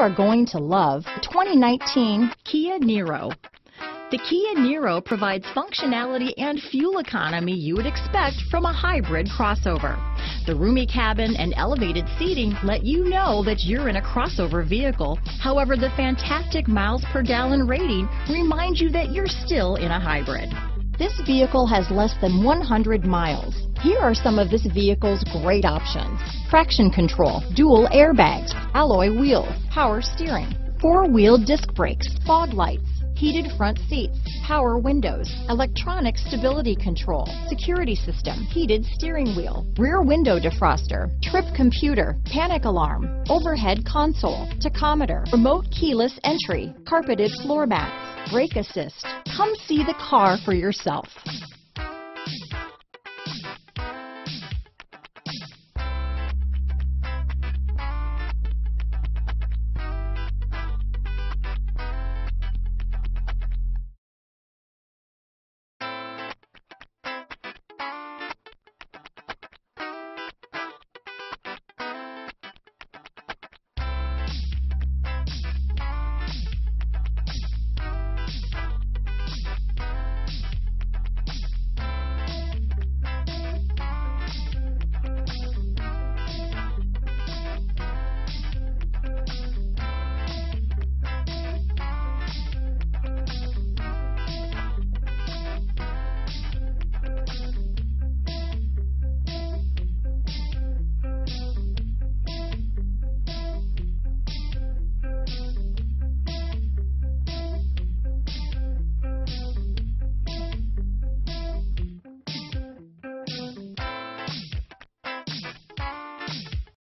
are going to love the 2019 Kia Niro. The Kia Niro provides functionality and fuel economy you would expect from a hybrid crossover. The roomy cabin and elevated seating let you know that you're in a crossover vehicle. However, the fantastic miles per gallon rating reminds you that you're still in a hybrid. This vehicle has less than 100 miles. Here are some of this vehicle's great options. Traction control, dual airbags, alloy wheels, power steering, four-wheel disc brakes, fog lights, heated front seats, power windows, electronic stability control, security system, heated steering wheel, rear window defroster, trip computer, panic alarm, overhead console, tachometer, remote keyless entry, carpeted floor mats, brake assist. Come see the car for yourself.